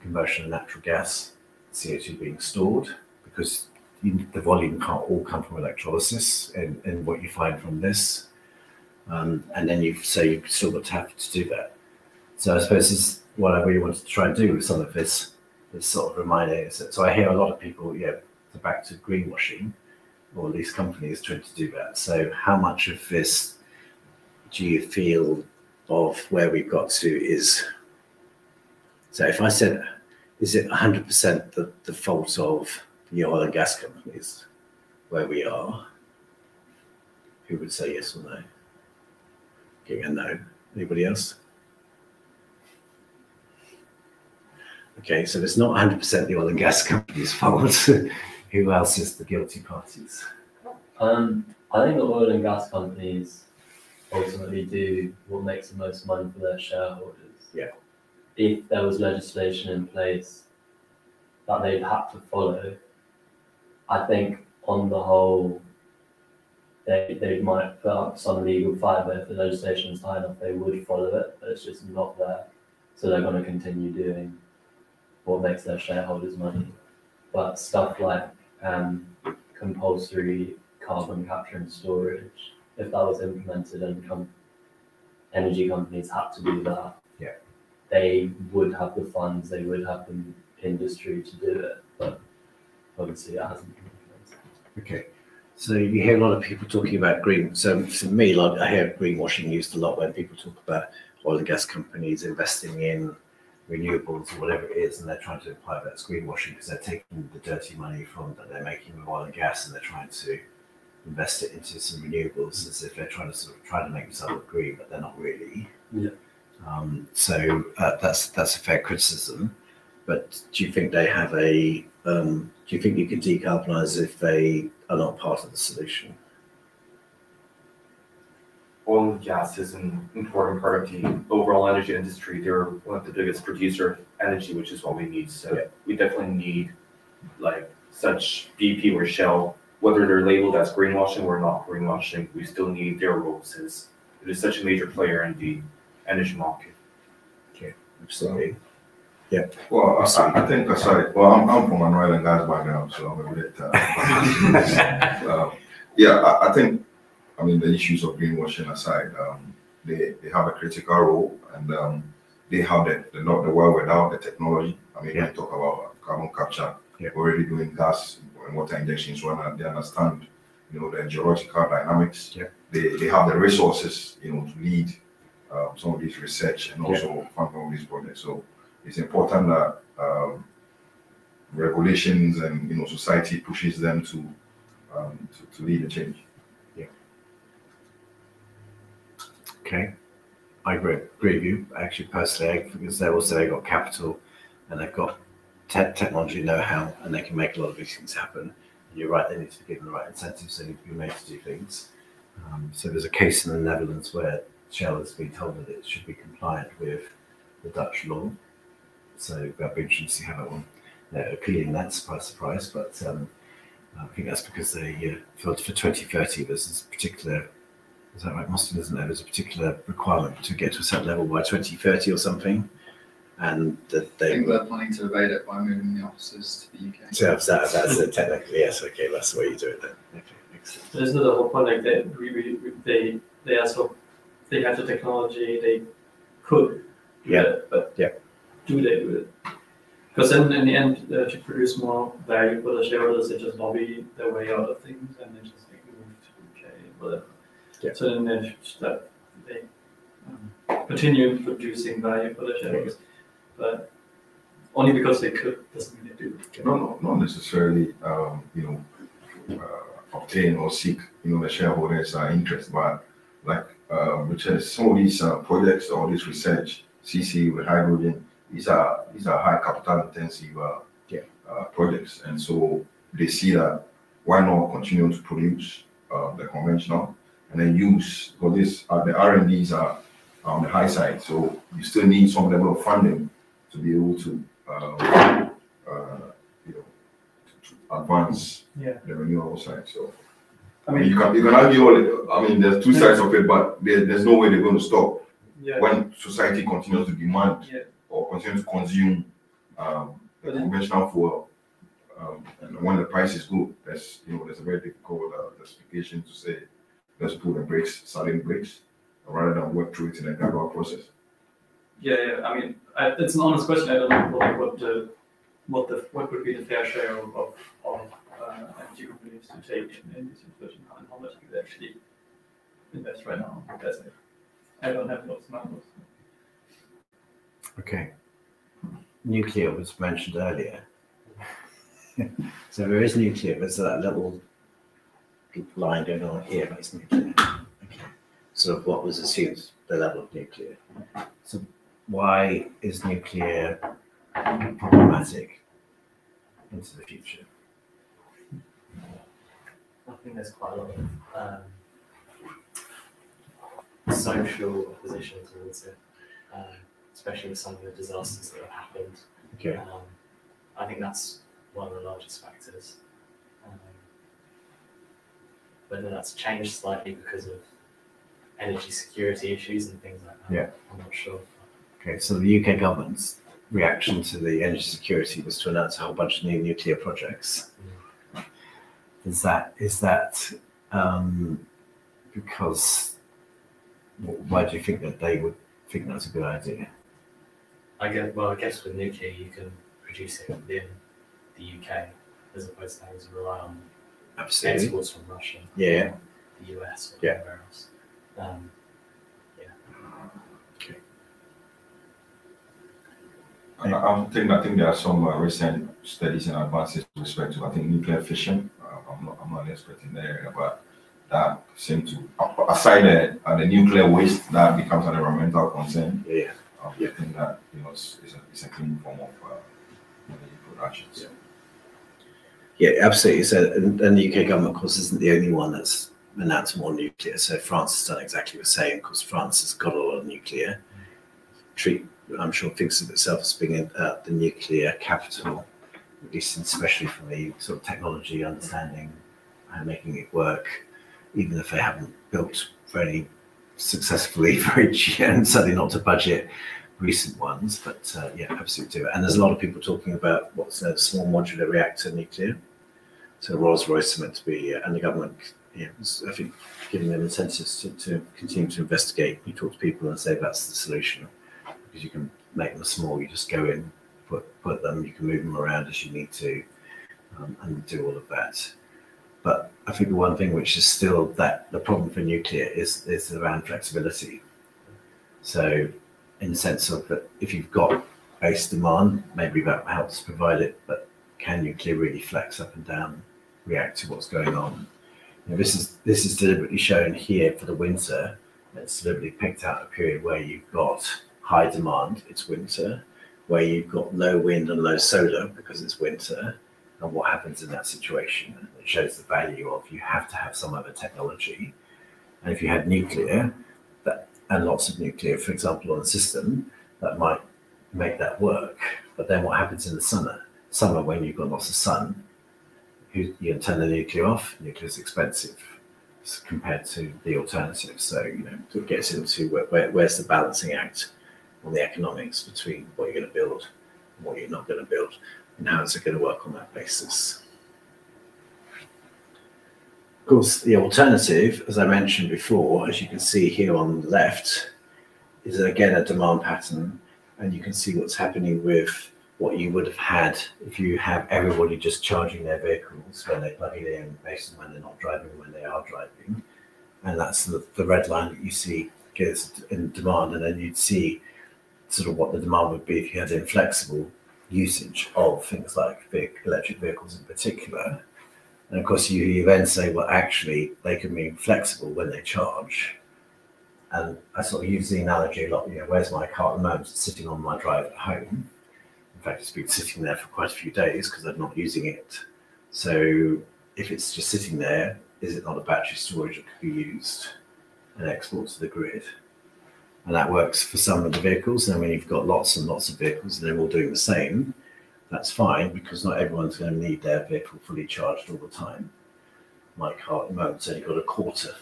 conversion of natural gas, CO2 being stored, because you, the volume can't all come from electrolysis and, and what you find from this. Um, and then you say you've still got to have to do that. So I suppose this is what I really wanted to try and do with some of this, this sort of reminder. So I hear a lot of people, yeah, back to greenwashing or at least companies trying to do that. So, how much of this do you feel of where we've got to is? So, if I said, is it 100% the, the fault of the oil and gas companies where we are? Who would say yes or no? Giving a no. Anybody else? Okay, so it's not 100% the oil and gas company's [LAUGHS] fault. Who else is the guilty parties? Um, I think the oil and gas companies ultimately do what makes the most money for their shareholders. Yeah. If there was legislation in place that they'd have to follow, I think on the whole, they, they might put up some legal fight, but if the legislation is high enough, they would follow it, but it's just not there. So they're gonna continue doing what makes their shareholders money. But stuff like, um, compulsory carbon capture and storage, if that was implemented and com- energy companies had to do that. Yeah. They would have the funds, they would have the industry to do it, but obviously it hasn't been implemented. Okay, so you hear a lot of people talking about green. So for me, like I hear greenwashing used a lot when people talk about oil and gas companies investing in renewables or whatever it is, and they're trying to imply that's greenwashing because they're taking the dirty money from that they're making with oil and gas and they're trying to invest it into some renewables as if they're trying to sort of try to make themselves look green, but they're not really. Yeah. Um, so uh, that's that's a fair criticism. But do you think they have a? Um, do you think you can decarbonize if they are not part of the solution? Oil and gas is an important part of the overall energy industry. They're one of the biggest producer of energy, which is what we need. So Yeah. we definitely need like such BP or Shell, whether they're labeled as greenwashing or not greenwashing, we still need their roles as it is such a major player in the energy market. Okay, absolutely. Yeah. Well, I, I I think aside, well, I'm, I'm from an oil and gas background, so I'm a bit, uh, [LAUGHS] [LAUGHS] um, yeah, I, I think, I mean, the issues of greenwashing aside, um, they, they have a critical role and, um, they have the, the, know- the well without the technology. I mean, when you talk about carbon capture, Yeah. already doing gas and water injections, one, they understand, you know, the geological dynamics. Yeah. They, they have the resources, you know, to lead, um, some of these research and Yeah. also fund all these projects. So, it's important that um, regulations and you know society pushes them to um, to, to lead the change. Okay, I agree, agree with you. Actually, personally, because they also they've got capital and they've got te- technology know-how, and they can make a lot of these things happen. And you're right; they need to be given the right incentives. They need to be made to do things. Um, so there's a case in the Netherlands where Shell has been told that it should be compliant with the Dutch law. So that'd be interesting to see how that one they're appealing that. Surprise, surprise. But um, I think that's because they uh, for for 2030 there's this particular is that right, Mostyn, isn't there? There's a particular requirement to get to a certain level by 2030 or something. And that I they. think they're planning to evade it by moving the offices to the UK. So that's, that, that's it, technically, yes, okay, that's the way you do it then. Okay, excellent. This is the whole point, like they, we, we, we- they, they are so, they have the technology, they could do Yeah. that, but Yeah. do they do it? Because then in the end, uh, to produce more value for the shareholders, they just lobby their way out of things and they just like move to the UK, whatever. Yeah. So then they, that, they um, continue producing value for the shareholders, but only because they could, doesn't mean they do. No, no, not necessarily. Um, you know, uh, obtain or seek you know the shareholders' uh, interest, but like uh, which is some of these uh, projects or this research, CC with hydrogen, these are these are high capital intensive uh, Yeah. uh, projects, and so they see that why not continue to produce uh, the conventional and then use because this uh, the R and D's are on the high side, so you still need some level of funding to be able to um, uh, you know to, advance Yeah. the renewable side. So I mean, you can you can argue all. I mean, there's two sides of it, but there, there's no way they're going to stop yeah, when society continues to demand Yeah. or continue to consume um, the conventional fuel. Um, and when the price is good, that's you know there's a very difficult uh, justification to say let's put the brakes, silent brakes, rather than work through it in a gradual process. Yeah, yeah, I mean, I, it's an honest question, I don't know, like, what the, what the, what would be the fair share of, of, of, uh, energy companies to take in, in this situation, and how much do they actually invest right now, that's it. I don't have those numbers. Okay. Nuclear was mentioned earlier. [LAUGHS] so there is nuclear, there's that little line going on here, nuclear. Okay. Sort of what was assumed the level of nuclear. So why is nuclear problematic into the future? I think there's quite a lot of um, social opposition towards it, um, especially with some of the disasters that have happened. Okay. Um, I think that's one of the largest factors. Whether that's changed slightly because of energy security issues and things like that. Yeah. I'm not sure. Okay, so the UK government's reaction to the energy security was to announce a whole bunch of new nuclear projects. Is that is that um, because wh- why do you think that they would think that's a good idea? I guess, well, I guess with nuclear, you can produce it within the UK as opposed to having to rely on Absolutely. exports from Russia, Yeah. the US, or Yeah. anywhere else. Um, And I, I think I think there are some uh, recent studies and advances with respect to I think nuclear fission. Uh, I'm not I'm not an expert in the area, but that seem to aside the, uh, the nuclear waste that becomes an environmental concern. Yeah. Um, I think that you know it's, it's, a, it's a clean form of uh, energy production. So. Yeah, absolutely. So, and, and the UK government, of course, isn't the only one that's announced more nuclear. So France has done exactly the same. Of course, France has got a lot of nuclear. Treat, I'm sure, thinks of itself as being uh, the nuclear capital, at least especially from the sort of technology understanding and making it work, even if they haven't built very successfully, [LAUGHS] very and certainly not to budget recent ones, but uh, yeah, absolutely do. And there's a lot of people talking about what's a small modular reactor nuclear. So Rolls Royce is meant to be, uh, and the government, yeah, was, I think, giving them incentives to, to continue to investigate. You talk to people and say that's the solution because you can make them small. You just go in, put put them, you can move them around as you need to, um, and do all of that. But I think the one thing which is still that the problem for nuclear is is around flexibility. So in the sense of that if you've got base demand, maybe that helps provide it, but can nuclear really flex up and down, react to what's going on? You know, this is this is deliberately shown here for the winter. It's deliberately picked out a period where you've got high demand, it's winter, where you've got low wind and low solar because it's winter, and what happens in that situation. It shows the value of you have to have some other technology. And if you had nuclear, and lots of nuclear, for example, on a system, that might make that work. But then what happens in the summer? Summer, when you've got lots of sun, you, you turn the nuclear off. Nuclear is expensive compared to the alternative. So you know, it gets into where, where, where's the balancing act on the economics between what you're going to build and what you're not going to build, and how is it going to work on that basis. Of course, the alternative, as I mentioned before, as you can see here on the left, is again a demand pattern, and you can see what's happening with what you would have had if you have everybody just charging their vehicles when they plug it in, based on when they're not driving, when they are driving, and that's the, the red line that you see gets in demand, and then you'd see sort of what the demand would be if you had inflexible usage of things like electric vehicles in particular. And of course, you, you then say, well, actually, they can be flexible when they charge. And I sort of use the analogy a lot. You know, where's my car at the moment? It's sitting on my drive at home. In fact, it's been sitting there for quite a few days because I'm not using it. So if it's just sitting there, is it not a battery storage that could be used and export to the grid? And that works for some of the vehicles. And when you've got lots and lots of vehicles and they're all doing the same, that's fine because not everyone's going to need their vehicle fully charged all the time. My car at the moment's only got a quarter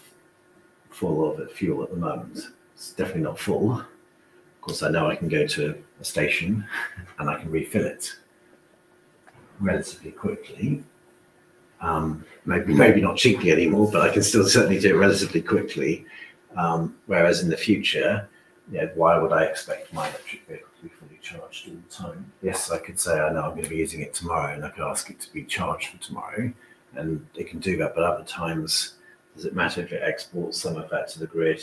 full of fuel at the moment. It's definitely not full. Of course, I know I can go to a station [LAUGHS] and I can refill it relatively quickly. Um, maybe maybe not cheaply anymore, but I can still certainly do it relatively quickly. Um, whereas in the future, you know, why would I expect my electric vehicle charged all the time? Yes, I could say I know I'm going to be using it tomorrow, and I could ask it to be charged for tomorrow, and it can do that. But other times, does it matter if it exports some of that to the grid?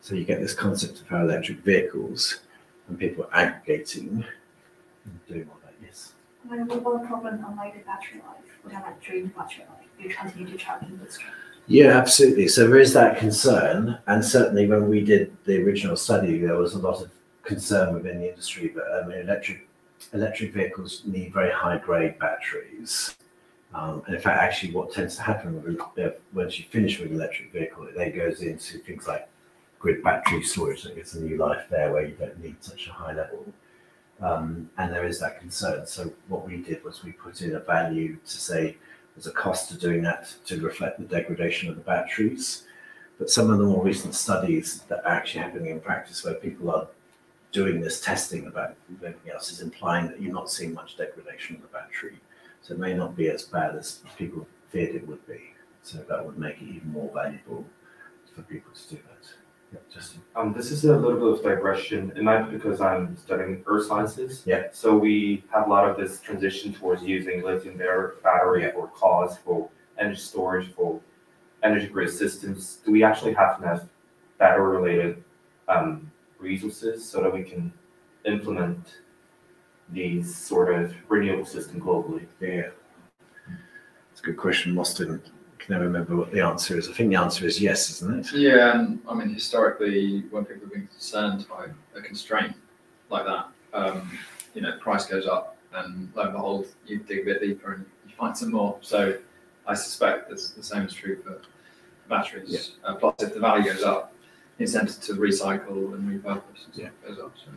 So you get this concept of how electric vehicles and people aggregating and doing all that. Yes. When we got a problem unlike the battery life, we have like drained battery life, you continue to charge industry. Yeah, absolutely. So there is that concern, and certainly when we did the original study, there was a lot of concern within the industry. But um, electric electric vehicles need very high grade batteries, um, and in fact, actually, what tends to happen with, uh, once you finish with an electric vehicle, it then goes into things like grid battery storage. So it's a new life there where you don't need such a high level. Um, and there is that concern. So what we did was we put in a value to say There's a cost to doing that to reflect the degradation of the batteries. But some of the more recent studies that are actually happening in practice where people are doing this testing about everything else is implying that you're not seeing much degradation of the battery. So it may not be as bad as people feared it would be. So that would make it even more valuable for people to do that. Yeah, Justin. Um, this is a little bit of digression. Might be because I'm studying earth sciences. Yeah. So we have a lot of this transition towards using lithium battery Yeah. for cause, for energy storage, for energy grid systems. Do we actually have enough battery related um, resources so that we can implement these sort of renewable system globally? Yeah. It's a good question, Mostyn. I can never remember what the answer is. I think the answer is yes, isn't it? Yeah, and I mean, historically, when people have been concerned by a constraint like that, um, you know, price goes up, and lo and behold, you dig a bit deeper and you find some more. So I suspect that's the same is true for batteries. Uh, plus, if the value goes up, the incentive to recycle and repurpose goes up. So.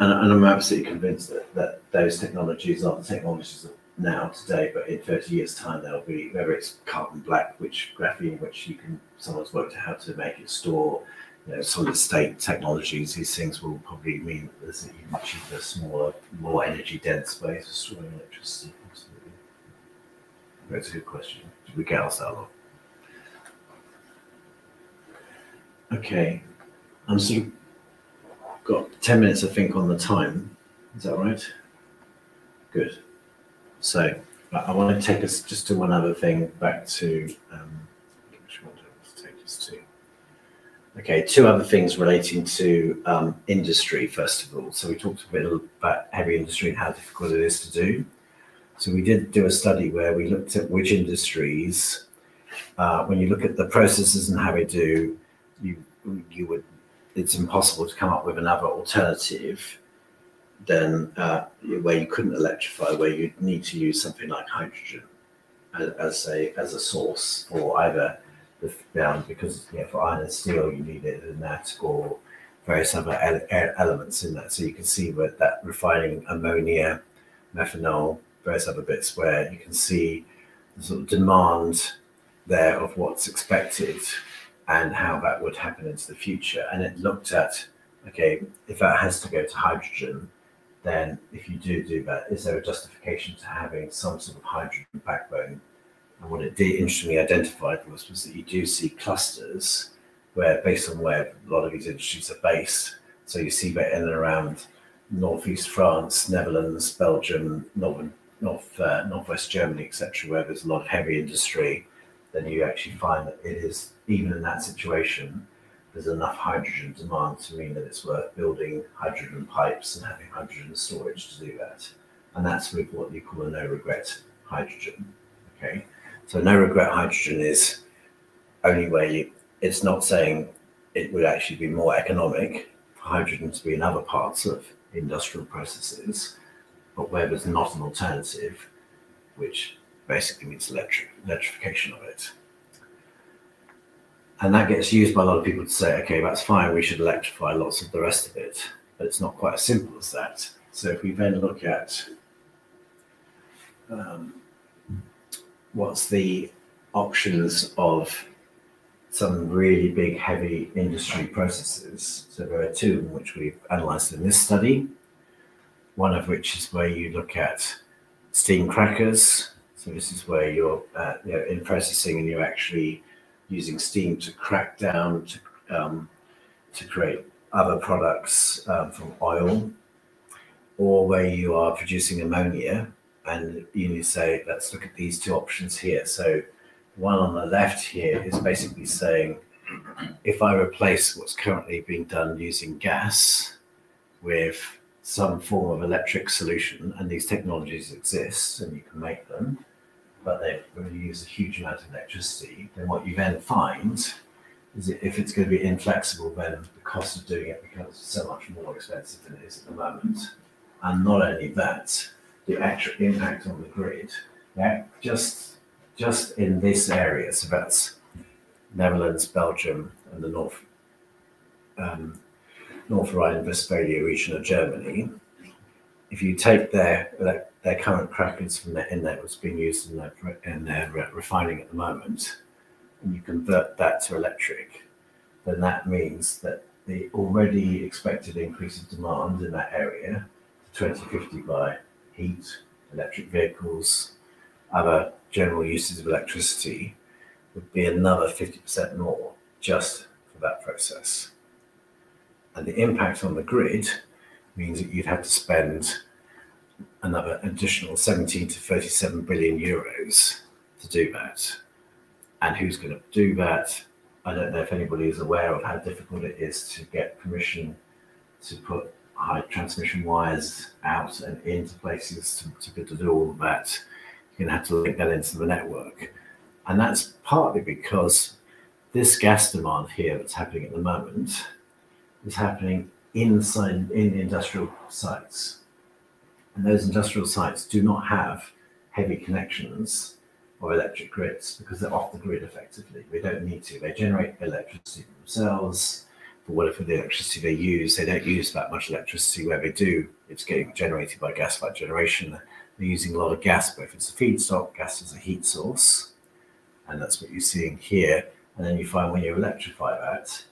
And, and I'm absolutely convinced that, that those technologies are the technologies of now, today, but in 30 years' time, they'll be, whether it's carbon black, which graphene, which you can, someone's worked out how to make it store, you know, solid state technologies, these things will probably mean that there's an even cheaper, smaller, more energy dense ways of storing electricity. Absolutely. That's a good question. Should we get ourselves off? Okay. I'm sort of got 10 minutes, I think, on the time. Is that right? Good. So I want to take us just to one other thing back to um, which one do I want to take us to? Okay, two other things relating to um, industry, first of all. So we talked a bit about heavy industry and how difficult it is to do. So we did do a study where we looked at which industries, uh, when you look at the processes and how they do, you you would it's impossible to come up with another alternative than uh, where you couldn't electrify, where you'd need to use something like hydrogen as, a as a source for either the um, because yeah, for iron and steel you need it in that or various other ele- elements in that. So you can see where that refining ammonia, methanol, various other bits where you can see the sort of demand there of what's expected and how that would happen into the future. And it looked at okay, if that has to go to hydrogen, then if you do do that, is there a justification to having some sort of hydrogen backbone? And what it did interestingly identified was, was that you do see clusters where, based on where a lot of these industries are based, so you see that in and around northeast France, Netherlands, Belgium, northern, north, uh, northwest Germany, etc., where there's a lot of heavy industry, then you actually find that it is even in that situation, there's enough hydrogen demand to mean that it's worth building hydrogen pipes and having hydrogen storage to do that. And that's with what you call a no regret hydrogen. Okay. So no regret hydrogen is only where you it's not saying it would actually be more economic for hydrogen to be in other parts of industrial processes, but where there's not an alternative, which basically means electric electrification of it. And that gets used by a lot of people to say, okay, that's fine, we should electrify lots of the rest of it. But it's not quite as simple as that. So if we then look at um, what's the options of some really big, heavy industry processes. So there are two which we've analysed in this study. One of which is where you look at steam crackers. So this is where you're uh, you in processing and you're actually using steam to crack down to um, to create other products um, from oil, or where you are producing ammonia and you say, let's look at these two options here. So one on the left here is basically saying, if I replace what's currently being done using gas with some form of electric solution, and these technologies exist and you can make them, but they really use a huge amount of electricity, then what you then find is that if it's going to be inflexible, then the cost of doing it becomes so much more expensive than it is at the moment. And not only that, the actual impact on the grid, yeah, just just in this area, so that's Netherlands, Belgium, and the North um, North Rhine-Westphalia region of Germany, if you take their their, current crackers from their inlet, what's being used in their in their refining at the moment, and you convert that to electric, then that means that the already expected increase of demand in that area to 2050 by heat, electric vehicles, other general uses of electricity would be another 50% more just for that process. And the impact on the grid means that you'd have to spend another additional 17 to 37 billion euros to do that. And who's going to do that? I don't know if anybody is aware of how difficult it is to get permission to put high transmission wires out and into places to, to to do all of that. You're going to have to link that into the network. And that's partly because this gas demand here that's happening at the moment is happening inside in industrial sites. And those industrial sites do not have heavy connections or electric grids because they're off the grid effectively. They don't need to. They generate electricity themselves for whatever the electricity they use. They don't use that much electricity where they do. It's getting generated by gas-fired generation. They're using a lot of gas, both as a feedstock, gas as a heat source. And that's what you're seeing here. And then you find when you electrify that,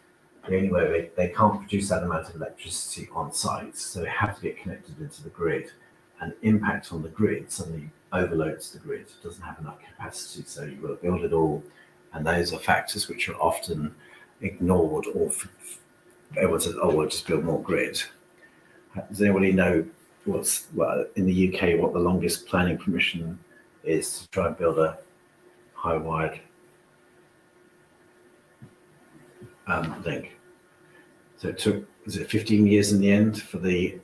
the only way they, they can't produce that amount of electricity on site, so they have to get connected into the grid. And impact on the grid suddenly overloads the grid, it doesn't have enough capacity, so you've got to build it all. And those are factors which are often ignored or everyone says, oh, we'll just build more grid. Does anybody know what's, well, in the UK, what the longest planning permission is to try and build a high wide um, link? So it took, was it 15 years in the end for the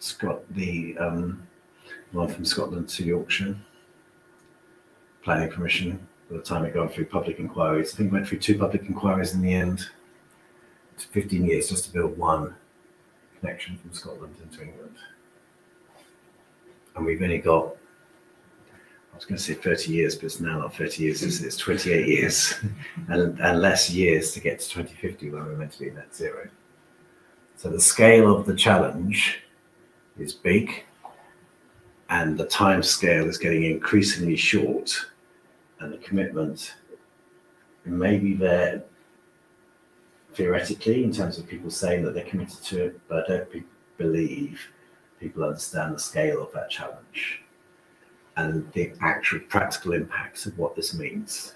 Scot, the um, one from Scotland to Yorkshire planning permission by the time it gone through public inquiries. I think it went through two public inquiries in the end. It's 15 years just to build one connection from Scotland into England. And we've only got, I was going to say 30 years, but it's now not 30 years, it's, it's 28 years [LAUGHS] and, and less years to get to 2050 when we're meant to be net zero. So the scale of the challenge is big and the time scale is getting increasingly short and the commitment may be there theoretically in terms of people saying that they're committed to it, but I don't be- believe people understand the scale of that challenge and the actual practical impacts of what this means.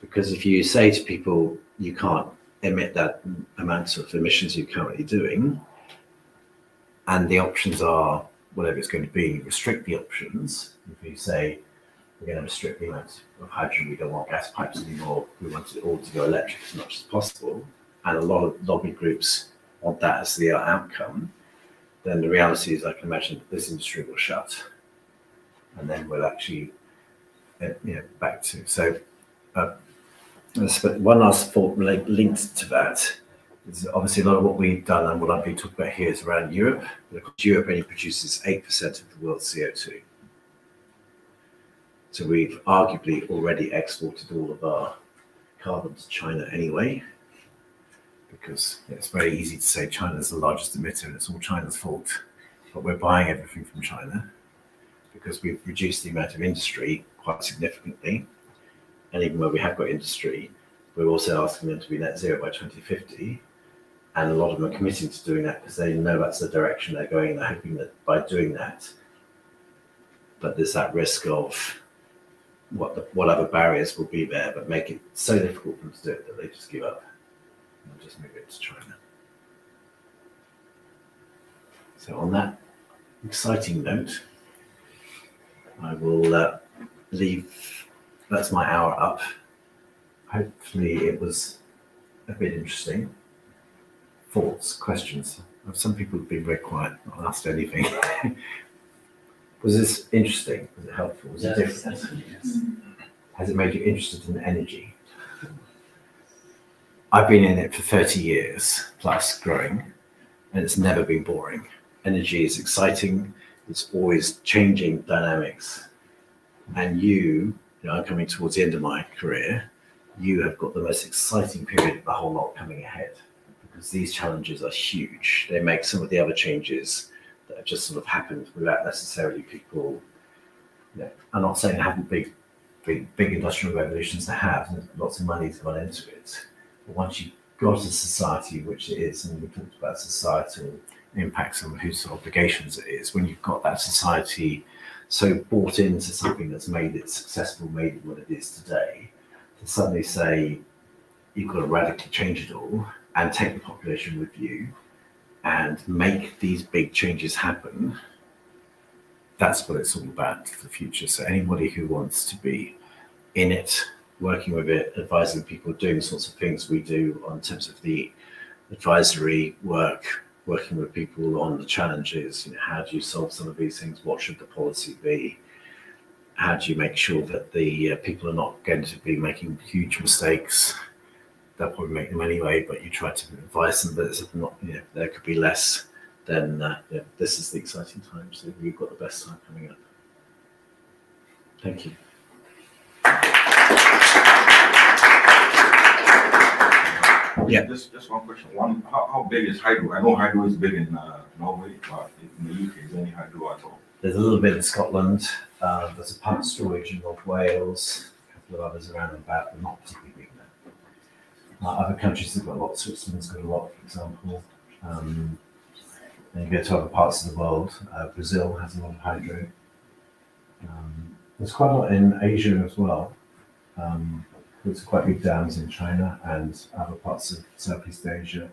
Because if you say to people, you can't emit that amount of emissions you're currently doing, and the options are whatever it's going to be, restrict the options. If you say we're going to restrict the amount of hydrogen, we don't want gas pipes anymore, we want it all to go electric as much as possible, and a lot of lobby groups want that as the outcome, then the reality is I can imagine this industry will shut. And then we'll actually, uh, back to, so uh, one last thought rela- linked to that is obviously a lot of what we've done and what I've been talking about here is around Europe. But of course, Europe only produces 8% of the world's CO2. So we've arguably already exported all of our carbon to China anyway, because it's very easy to say China's the largest emitter and it's all China's fault. But we're buying everything from China because we've reduced the amount of industry quite significantly. And even where we have got industry, we're also asking them to be net zero by 2050 and a lot of them are committing to doing that because they know that's the direction they're going. They're hoping that by doing that, but there's that risk of what the, what other barriers will be there, but make it so difficult for them to do it that they just give up and just move it to China. So on that exciting note, I will uh, leave. That's my hour up. Hopefully, it was a bit interesting thoughts, questions? Some people have been very quiet, not asked anything. [LAUGHS] was this interesting? Was it helpful? Was it different? yes. Has it made you interested in energy? I've been in it for 30 years plus growing, and it's never been boring. Energy is exciting, it's always changing dynamics. And you, you know, I'm coming towards the end of my career, you have got the most exciting period of the whole lot coming ahead because these challenges are huge. They make some of the other changes that have just sort of happened without necessarily people. You know, I'm not saying there haven't big, big, industrial revolutions. to have, and lots of money's gone into it. But once you've got a society, which it is, and we talked about societal impacts and whose obligations it is, when you've got that society so bought into something that's made it successful, made it what it is today, to suddenly say you've got to radically change it all and take the population with you and make these big changes happen. That's what it's all about for the future. So anybody who wants to be in it, working with it, advising people, doing the sorts of things we do on terms of the advisory work, working with people on the challenges. You know, how do you solve some of these things? What should the policy be? How do you make sure that the uh, people are not going to be making huge mistakes? They'll probably make them anyway, but you try to advise them that not, you know, there could be less. Then uh, yeah, this is the exciting time. So we've got the best time coming up. Thank you. Yeah. Just, just one question. One, how, how big is hydro? I know hydro is big in uh, Norway, but in the UK, is any hydro at all? There's a little bit in Scotland. Uh, there's a pump storage in North Wales. A couple of others around and about, but not particularly big there. Uh, other countries have got a lot. Switzerland's got a lot, for example. Um, and you go to other parts of the world. Uh, Brazil has a lot of hydro. Um, there's quite a lot in Asia as well. Um, there's quite big dams in China and other parts of Southeast Asia.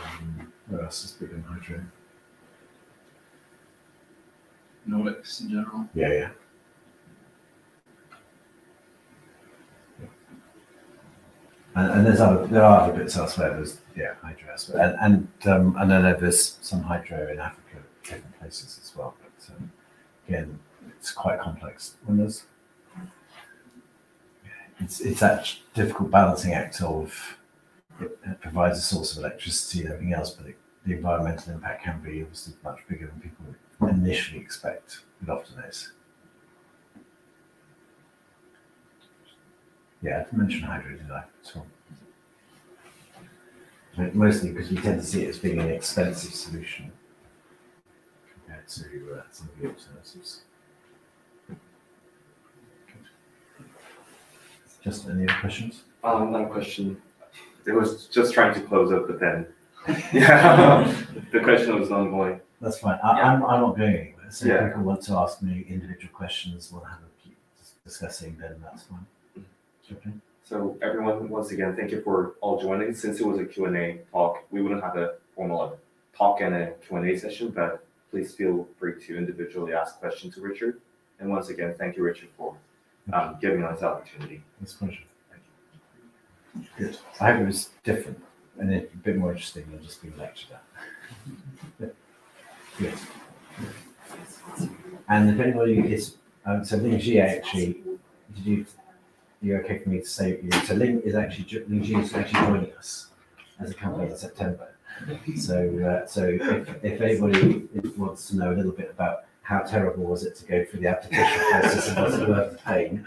Um, where else is big in hydro? Nordics in general. Yeah, yeah. And, and there's other, there are other bits elsewhere. There's yeah, hydro elsewhere, and and um, and then there's some hydro in Africa, different places as well. But um, again, it's quite complex. When there's it's it's that difficult balancing act of it, provides a source of electricity and everything else, but it, the environmental impact can be obviously much bigger than people initially expect. It often is. Yeah, I didn't mention hydro, did I? Mostly because we tend to see it as being an expensive solution compared to uh, some of the alternatives. Just any other questions? Um, not a question. It was just trying to close up, but then, yeah, the question was ongoing. That's fine. I, I'm, I'm not going anywhere. So Yeah. if people want to ask me individual questions, we'll have a keep discussing, then that's fine. Okay. So everyone, once again, thank you for all joining. Since it was a Q&A talk, we wouldn't have a formal talk and a Q&A session, but please feel free to individually ask questions to Richard. And once again, thank you, Richard, for um, giving us opportunity. It's a pleasure. Good. I hope it was different and a bit more interesting than just being lectured at. [LAUGHS] Good. And if anybody is, um, so Ling Ji actually, did you, you okay for me to say, you- so Ling is actually, Ling Ji is actually joining us as a company in September. So, uh, so if, if anybody wants to know a little bit about how terrible was it to go through the application process and was it worth the pain,